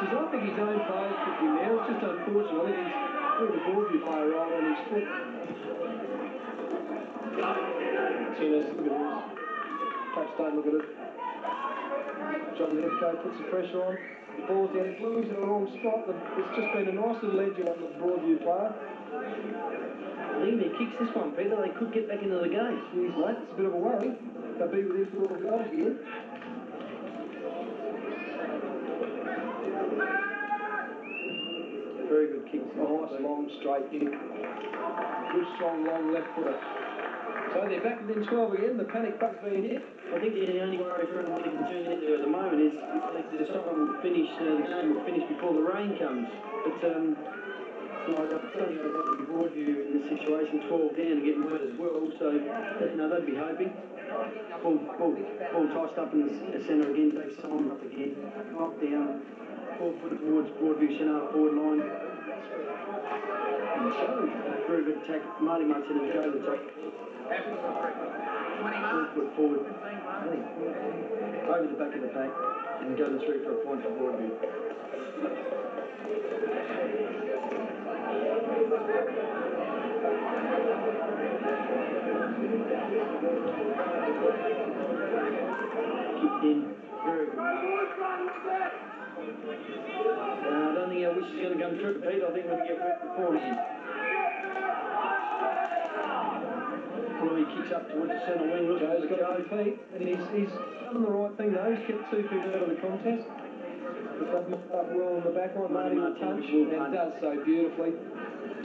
I think his own players took him there. It's just unfortunate. I think he's think the Broadview player rolled on his foot. Martinez, look at this. Don't look at it. John Lithgow puts the pressure on. The ball's down. It's losing in the wrong spot. It's just been a nice little edge on the Broadview player. I think they kicks this one, Peter. They could get back into the game. Jeez, mate, it's a bit of a worry. They'll be within four goals again. Very good kick. Nice, long, straight kick. Good, strong, long left footer. So they're back within 12 again. The panic button's being hit. I think the only worry for they can turn into at the moment is if Stockholm will finish, uh, the game will finish before the rain comes. But um, so I don't think they've got to be Broadview in this situation, 12 down and getting wet as well. So, you know, they'd be hoping. Ball, ball, ball tossed up in the centre again, Dave Simon up again, knocked down, ball put towards Broadview centre forward line. Very good attack. Marty Martin and go the. Ball put forward. Over the back of the pack and go to for a point for Broadview. Kicked in. Very good. Uh, I don't think our wish is going to come true, Pete. I think we're going to get wet beforehand. Kicks up towards the centre wing. Joe's like got two feet, and he's, he's done the right thing though. He's kept two feet out of the contest. But up well on the back line. Marty will punch, and does so beautifully.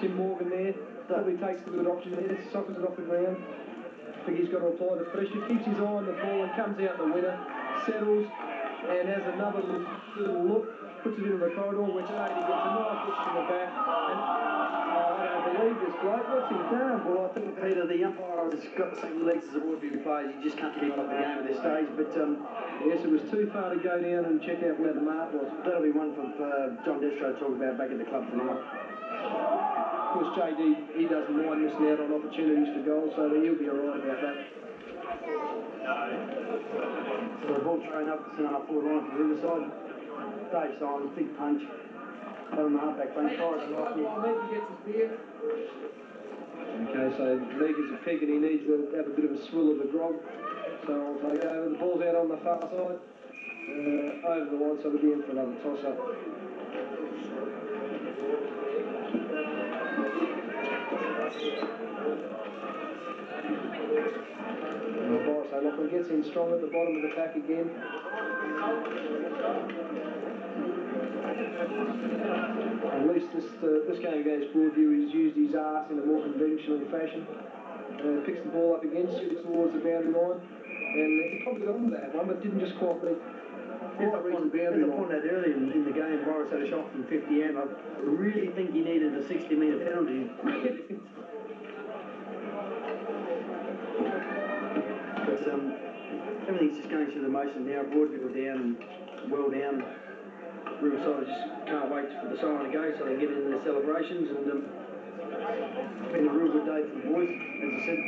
Tim Morgan there probably takes the good option there, sockets it off the ground. I think he's got to apply the pressure, keeps his eye on the ball and comes out the winner, settles, and has another little, look, puts it into the corridor, which Adi gets a nice look from the back. And believe this bloke. What's he done? Well, I think Peter, the umpire has got the same legs as the Broadview players. You just can't keep up the game at this stage. But um, Yes, it was too far to go down and check out where the mark was. that'll be one for uh, John Destro to talk about back at the club tonight. Of course, JD, he doesn't mind missing out on opportunities for goals, so he'll be all right about that. So the ball thrown up the centre forward line for Riverside. Dave Simons, big punch. Out on the halfback flank, Forrest Okay, so Meekers a pig and he needs to have a bit of a swill of the grog. So I'll take over. The ball's out on the far side. Uh, over the line, so we'll be in for another toss-up. Boris O'Loughlin gets in strong at the bottom of the pack again. At least this uh, this game against Broadview, he's used his arse in a more conventional fashion. Uh, picks the ball up again, shoots towards the boundary line, and he probably got that one, but didn't just quite reach, As I pointed, as boundary I line. pointed out earlier in, in the game, Boris had a shot from 50 and I really think he needed a 60 metre penalty. but um, everything's just going through the motions now. Broadview are down, well down. Riverside just can't wait for the siren to go so they can get into their celebrations. And um, it's been a real good day for the boys. As I said,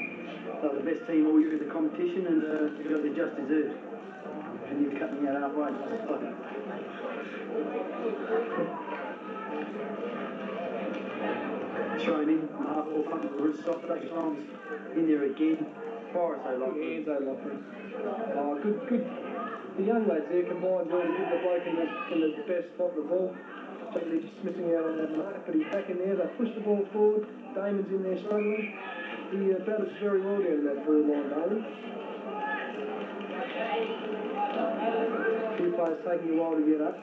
they're the best team all year in the competition and uh, they got their just deserved. And you've cut me out halfway. Thrown in, half or punt the wrist off, Dave Simons in there again. Boris O'Loughlin. Hands O'Loughlin. Oh, good, good. The young lads there combined well to give the bloke in the, in the best spot of the ball. Totally just missing out on that mark, but he's back in there. They push the ball forward. Damon's in there struggling. He uh, batted very well down that forward line, Damon. Two players taking a while to get up.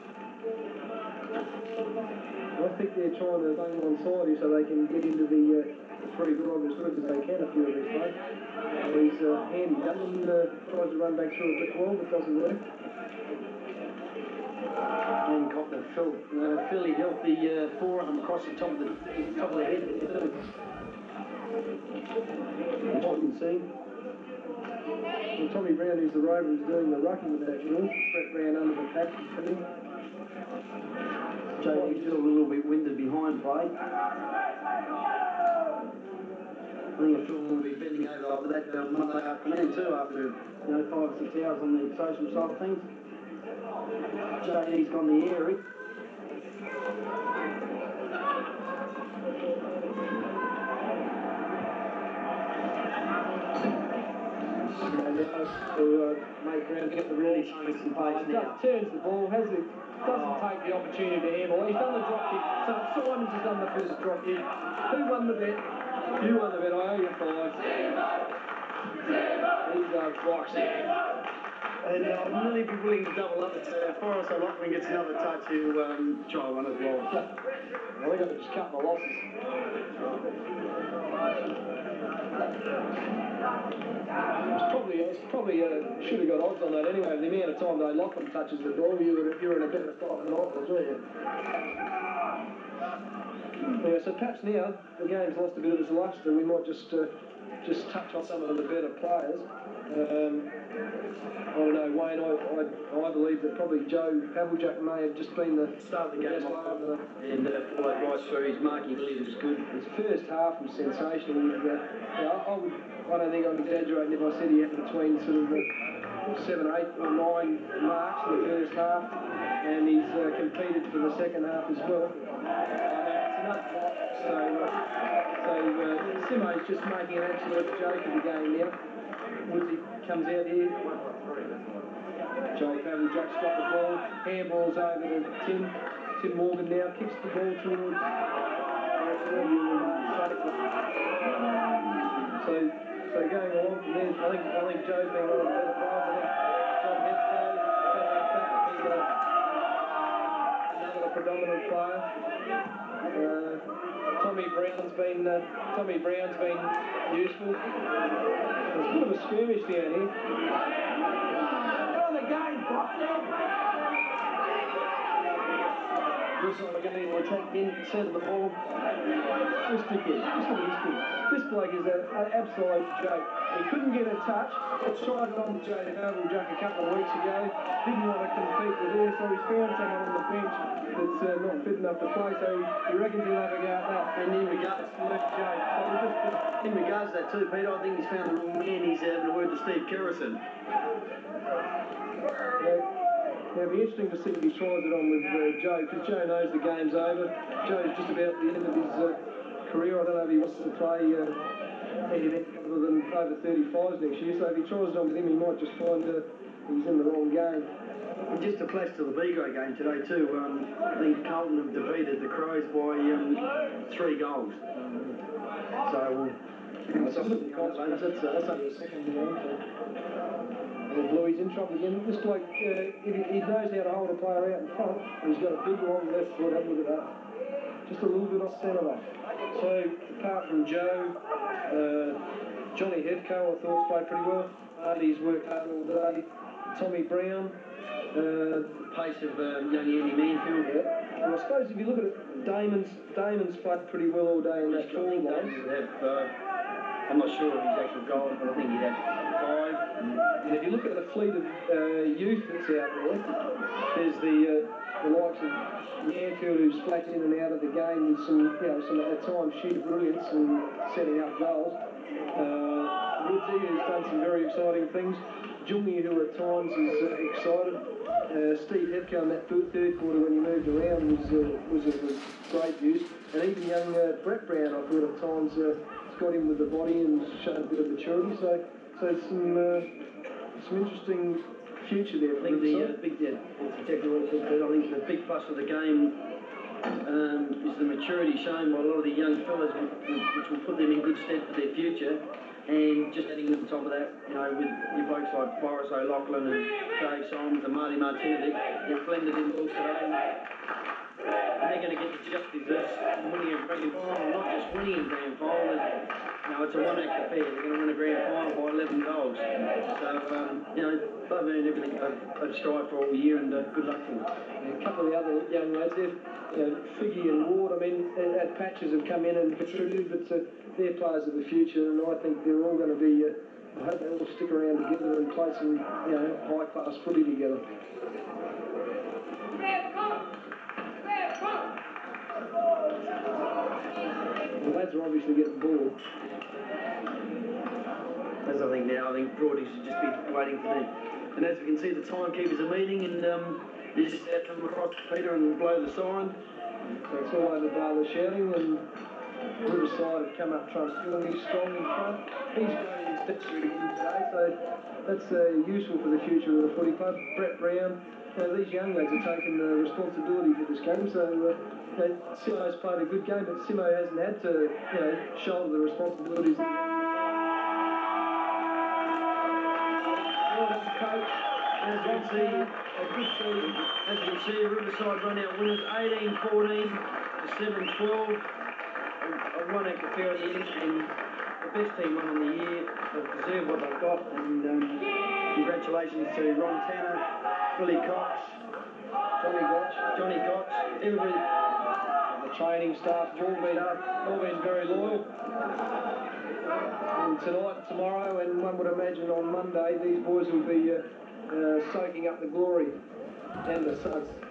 I think they're trying to bang on side so they can get into the uh, three grog as good as they can, a few of these Uh, he's uh, handy. Dillon uh, tries to run back through a brick wall, but doesn't work. And got the full, uh, fairly healthy uh, forearm across the top of the top of the head. Important scene. And Tommy Brown, who's the rover, is doing the rucking with that drill. Brett Brown under the pack, hitting. JD still a little bit winded behind play. I think I feel we'll be bending over after that uh, Monday afternoon too, after you know five or six hours on the social side of things. JD's gone the airy. To uh, make to get the Really showing some pace now. turns the ball, has it, doesn't Oh. take the opportunity to handle. He's done the drop kick. So Simons has done the first drop kick. Who won the bet? You won the bet. I owe you five. He's uh, rocks it. And uh, I'd nearly be willing to double up if uh, Forrest O'Loughlin gets another touch to um, try one as well. Well, I think I could just cut my losses. It's probably, it's probably uh, should have got odds on that anyway. The amount of time that Lachlan touches the ball, you were, you're in a better spot than I was, weren't you? Yeah, so perhaps now the game's lost a bit of its luster. We might just uh, just touch on some of the better players. Um, I don't know, Wayne. I, I, I believe that probably Joe Pavljak may have just been the Start of the game off the- and uh, followed right through. His marking really was good. his first half was sensational. Uh, yeah, I, I, would, I don't think I'm exaggerating if I said he had between sort of uh, seven, eight, or nine marks in the first half, and he's uh, competed for the second half as well. So, uh, so uh, Simo's just making an absolute joke of the game now. Woodsy comes out here. Joe Pavljak's got the ball. Handballs over to Tim. Tim Morgan now kicks the ball towards. So, so going along from there, I think I think Joe's been of South Africa, he's uh, another predominant player. Uh, Tommy Brown's been uh, Tommy Brown's been useful. There's a bit of a skirmish down here. The game, Looks like we're going to need to attack in centre of the ball. Just stick in. Just at this kid. This bloke is an absolute joke. He couldn't get a touch. I tried it on Jay Jack a couple of weeks ago. Didn't want to compete with her, so he's found someone on the bench that's uh, not fit enough to play. So he, reckons he'll have a go at that. And in regards, Left joke. So we just, in regards to that too, Peter, I think he's found the wrong man. He's having a word to Steve Kerrison. Yeah. Now, it'll be interesting to see if he tries it on with uh, Joe, because Joe knows the game's over. Joe's just about the end of his uh, career. I don't know if he wants to play uh, anything other than over 35s next year. So if he tries it on with him, he might just find uh, he's in the wrong game. And just a flash to the Vigo game today too, um, I think Carlton have defeated the Crows by um, three goals. Um, so That's, that's, that's, that's only a second round. So. And Bluey's in trouble again. This bloke, uh, he, knows how to hold a player out in front. He's got a big long left foot. Have a look at that. Just a little bit off centre. So apart from Joe, uh, Johnny Headco, I thought played pretty well. Artie's worked hard all day. Tommy Brown. Uh, pace of um, young Andy Manfield. yeah. And I suppose if you look at it, Damon's Damon's played pretty well all day in that forward line. have, uh, I'm not sure of his actual goals, but I think he'd have five. And if you look at the fleet of uh, youth that's out there, there's the uh, the likes of Manfield who's flashed in and out of the game with some, you know, some at times sheer brilliance and setting up goals. Uh, Woodsy who's done some very exciting things. Jungi who at times is uh, excited. Uh, Steve Hefko in that third, third quarter when he moved around was uh, was was great use. And even young uh, Brett Brown I thought at times uh, has got him with the body and shown a bit of maturity. So so some uh, some interesting future there I think the uh, big, yeah, that's exactly what I said, I think the big plus of the game um, is the maturity shown by a lot of the young fellas, which, which will put them in good stead for their future. And just adding to the top of that, you know, with your folks like Boris O'Loughlin and Dave Simons and Marty Martinovic, they're blended in well today. And they're going to get the justice of winning a grand final, not just winning a grand final. You know, it's a one-act affair. They're going to win a grand final by 11 goals. So, um, you know, they've earned everything they've, they've strived for all year, and uh, good luck to them. And a couple of the other young lads there, you know, Figgy and Ward, I mean, at, at patches have come in and contributed, but uh, they're players of the future, and I think they're all going to be, uh, I hope they all stick around together and play some, you know, high class footy together. The lads are obviously getting bored. As I think now, I think Broadies should just be waiting for them. And as we can see, the timekeepers are meeting, and um, You just have to come across Peter and blow the siren. So it's all over Darla shouting and Riverside have come up trying to feel really strong in front. He's going in victory again today, so that's uh, useful for the future of the footy club. Brett Brown, uh, these young lads are taking the responsibility for this game, so uh, you Simo's played a good game, but Simo hasn't had to you know, shoulder the responsibilities. Well, coach, as you can see, a good season. As you can see, Riverside run out winners 18 14 7 12. I won the and the best team won in the year. They deserve what they've got and um, congratulations to Ron Tanner, Billy Cox, Johnny Gotch, Johnny Gotch, everybody. The training staff, all been, all been very loyal. And tonight, tomorrow, and one would imagine on Monday, these boys will be uh, uh, soaking up the glory and the suns.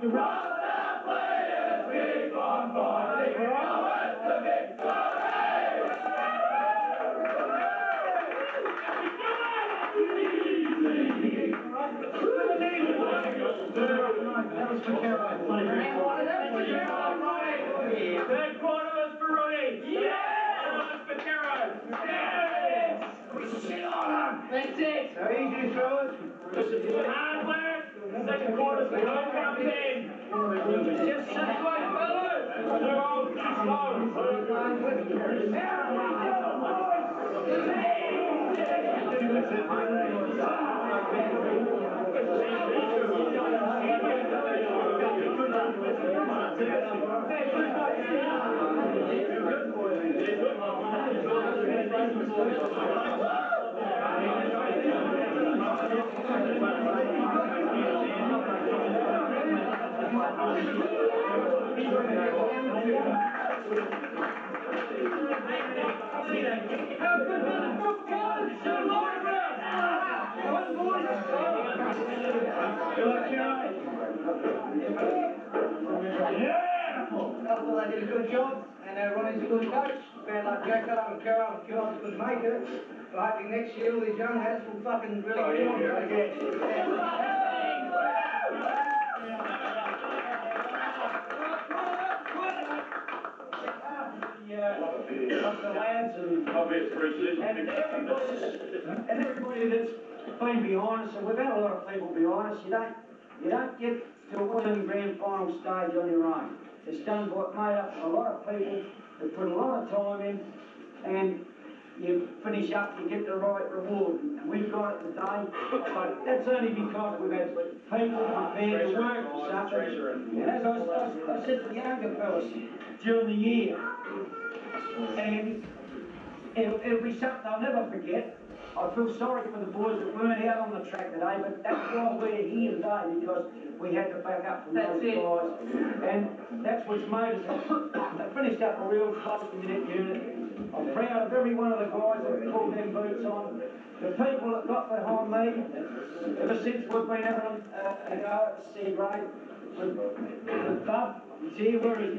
Kero. Yes! That's it. How easy throw it? The home comes. Just sit like fellas. They're all too Did a good job, and uh, Ronnie's a good coach. Man like Jacko and Carol and Kieran could make it. But hoping next year all these young lads will fucking really Oh, get on it. of the lads and, pre-season. and everybody, and everybody that's been behind us, and we've had a lot of people behind us, you don't, you don't get to a winning grand final stage on your own. It's done by, made up of a lot of people that put a lot of time in, and you finish up, you get the right reward, and we've got it today, but that's only because we've had people prepared to work for something. And as I, I, I said to the younger fellas during the year, and it'll, it'll be something I'll never forget. I feel sorry for the boys that weren't out on the track today, but that's why we're here today, because we had to back up from That's those it. guys. And that's what's made us, they finished up a real close knit unit. I'm proud of every one of the guys that pulled their boots on. The people that got behind me, ever since we've been having a, a go at the C grade, with, with Bub, he's here, where is he?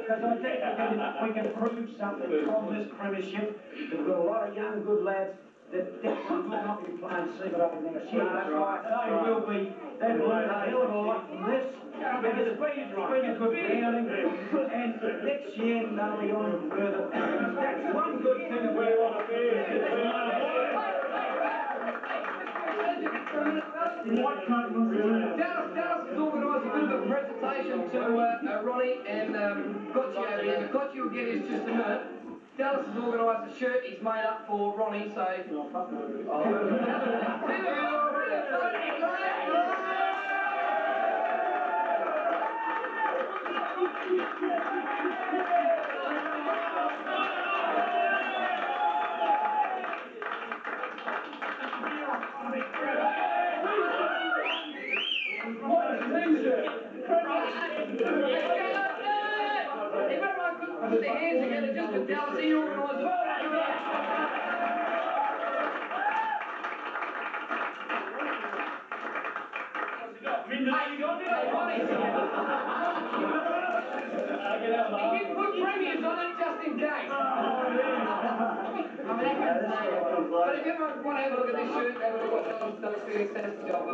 because I think we can, we can prove something from this premiership. We've got a lot of young, good lads that definitely will not be playing Seagull next year. They will be, they've learned a hell of a lot from this. And it's been, it's been a good grounding, and next year they'll be on further. That's one good thing that we want to Dallas, Dallas has organised a bit of a presentation to uh, uh, Ronnie and um, Gotchi over here. But Gotchi will get his just a minute. Dallas has organised a shirt he's made up for Ronnie, so. If Oh, I mean, that. But if you want to have a look at this shirt, have a look at what Donald Stokes did, that's job.